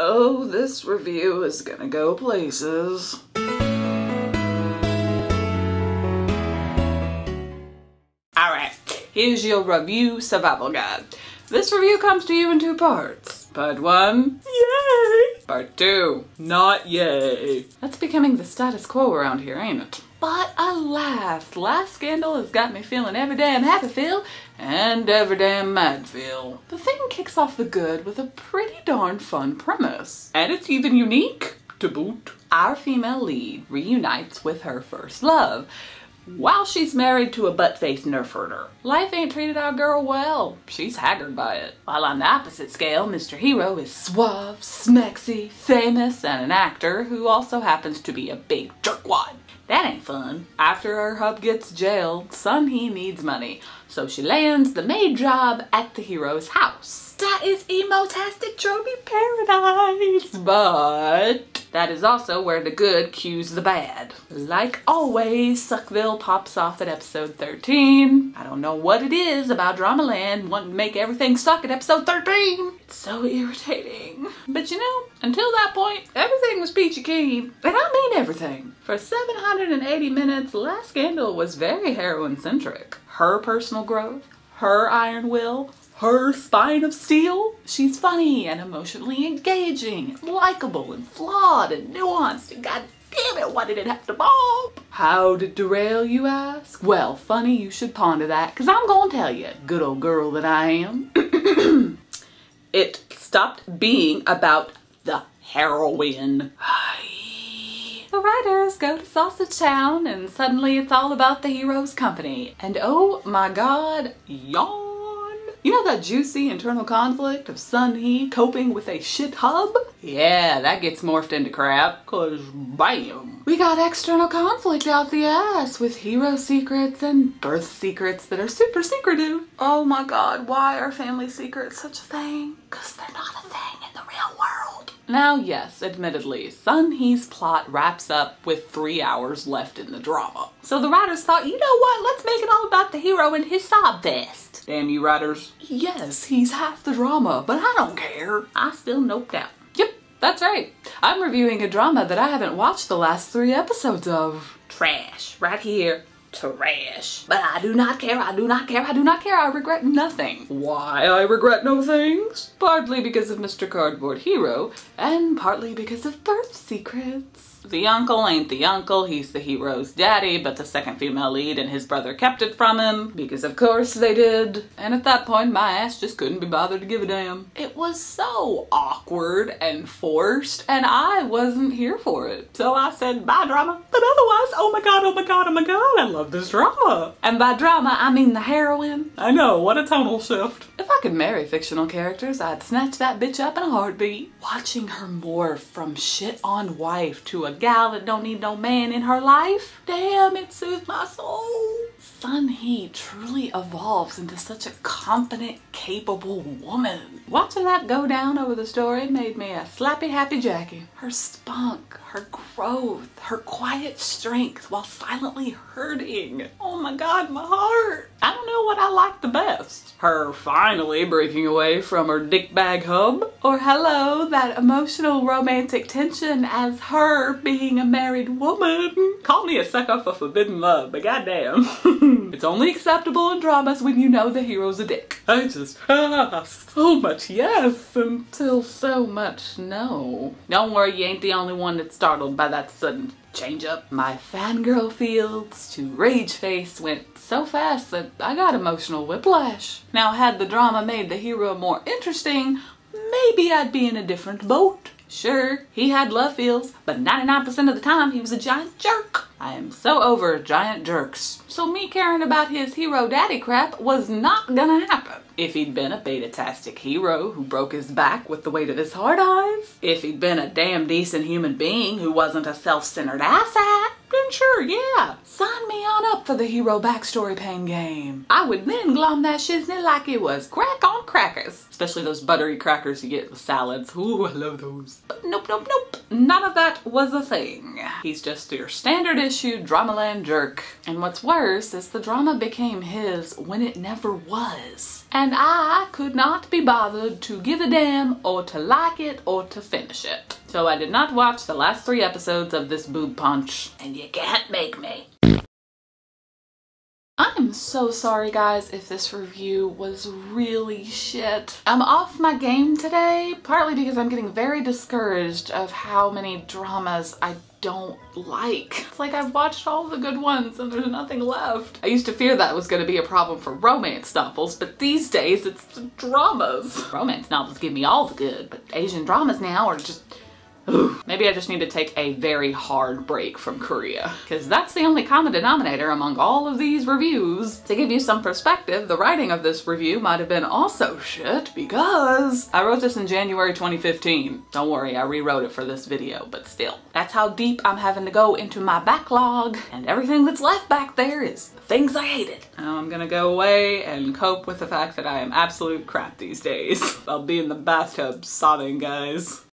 Oh, this review is gonna go places. Alright, here's your review survival guide. This review comes to you in two parts. Part one, yay! Part two, not yay. That's becoming the status quo around here, ain't it? But alas, last scandal has got me feeling every damn happy feel and every damn mad feel. The thing kicks off the good with a pretty darn fun premise. And it's even unique to boot. Our female lead reunites with her first love while she's married to a butt-faced nerf herder. Life ain't treated our girl well. She's haggard by it. While on the opposite scale, Mr. Hero is suave, smexy, famous, and an actor who also happens to be a big jerkwad. That ain't fun. After her hub gets jailed, Sun Hee needs money, so she lands the maid job at the hero's house. That is emotastic trophy paradise! But that is also where the good cues the bad. Like always, Suckville pops off at episode 13. I don't know what it is about Dramaland wanting to make everything suck at episode 13. It's so irritating. But you know, until that point, everything was peachy keen. And I mean everything. For 780 minutes, Last Scandal was very heroine centric. Her personal growth, her iron will, her spine of steel. She's funny and emotionally engaging, likable and flawed and nuanced and god damn it, why did it have to bomb? How did derail, you ask? Well, funny you should ponder that, cause I'm gonna tell you, good old girl that I am. it stopped being about the heroine. The writers go to Sausage Town and suddenly it's all about the hero's company. And oh my god, yawn. You know that juicy internal conflict of Sun Hee coping with a shit hub? Yeah, that gets morphed into crap, cause bam. We got external conflict out the ass with hero secrets and birth secrets that are super secretive. Oh my god, why are family secrets such a thing? Cause they're not a thing in the real world. Now, yes, admittedly, Sun Hee's plot wraps up with three hours left in the drama. So the writers thought, you know what, let's make it all about the hero and his sob fest. Damn you writers. Yes, he's half the drama, but I don't care. I still noped out. Yep, that's right. I'm reviewing a drama that I haven't watched the last three episodes of. Trash, right here trash. But I do not care, I do not care, I do not care, I regret nothing. Why I regret no things? Partly because of Mr. Cardboard Hero, and partly because of birth secrets. The uncle ain't the uncle, he's the hero's daddy, but the second female lead and his brother kept it from him, because of course they did. And at that point, my ass just couldn't be bothered to give a damn. It was so awkward and forced, and I wasn't here for it. So I said, bye drama. But otherwise, oh my god, oh my god, oh my god, I love this drama. And by drama, I mean the heroine. I know, what a tonal shift. If I could marry fictional characters, I'd snatch that bitch up in a heartbeat. Watching her morph from shit on wife to a gal that don't need no man in her life. Damn, it soothes my soul. Sun Hee truly evolves into such a competent, capable woman. Watching that go down over the story made me a slappy happy Jackie. Her spunk, her growth, her quiet strength while silently hurting. Oh my god, my heart. I don't know what I like the best. Her finally breaking away from her dick bag hub, or hello, that emotional romantic tension as her being a married woman. Call me a sucker for forbidden love, but goddamn. it's only acceptable in dramas when you know the hero's a dick. I just, ah, so much yes until so much no. Don't worry, you ain't the only one that's startled by that sudden change up. My fangirl fields to rage face went so fast that I got emotional whiplash. Now had the drama made the hero more interesting, maybe I'd be in a different boat. Sure, he had love feels, but 99% of the time he was a giant jerk. I am so over giant jerks. So me caring about his hero daddy crap was not gonna happen. If he'd been a beta-tastic hero who broke his back with the weight of his hard eyes, if he'd been a damn decent human being who wasn't a self-centered then adventure, yeah. Sign me on up for the hero backstory pain game. I would then glom that shiznit like it was crack on crackers. Especially those buttery crackers you get with salads. Ooh, I love those. But nope, nope, nope. None of that was a thing. He's just your standard issue Dramaland jerk. And what's worse is the drama became his when it never was. And I could not be bothered to give a damn or to like it or to finish it. So I did not watch the last three episodes of this boob punch. And you can't make me. I'm so sorry guys if this review was really shit. I'm off my game today, partly because I'm getting very discouraged of how many dramas I don't like. It's like I've watched all the good ones and there's nothing left. I used to fear that was gonna be a problem for romance novels, but these days it's the dramas. Romance novels give me all the good, but Asian dramas now are just maybe I just need to take a very hard break from Korea because that's the only common denominator among all of these reviews. To give you some perspective, the writing of this review might have been also shit because I wrote this in January 2015. Don't worry, I rewrote it for this video, but still. That's how deep I'm having to go into my backlog and everything that's left back there is things I hated. Now I'm gonna go away and cope with the fact that I am absolute crap these days. I'll be in the bathtub sobbing, guys.